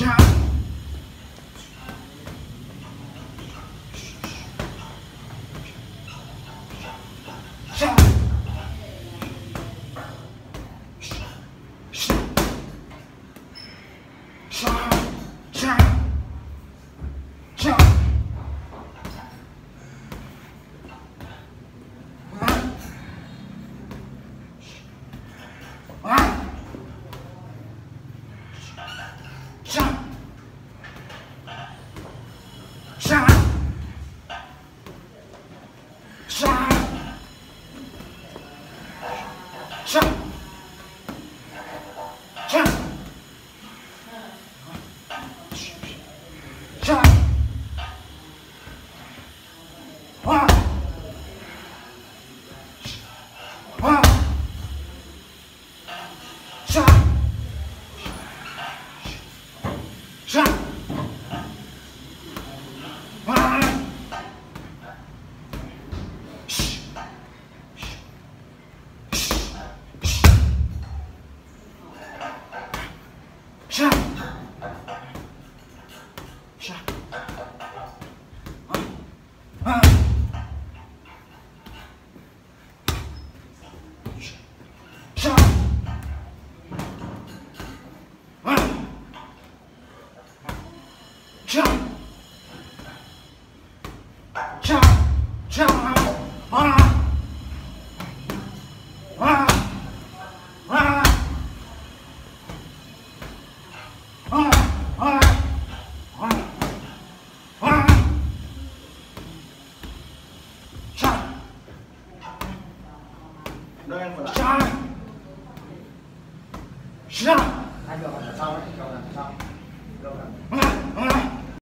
time. ra ra ra Đây em phải Sai Sai anh được là sau đấy, sau là sau. Đâu là Hả? Hả?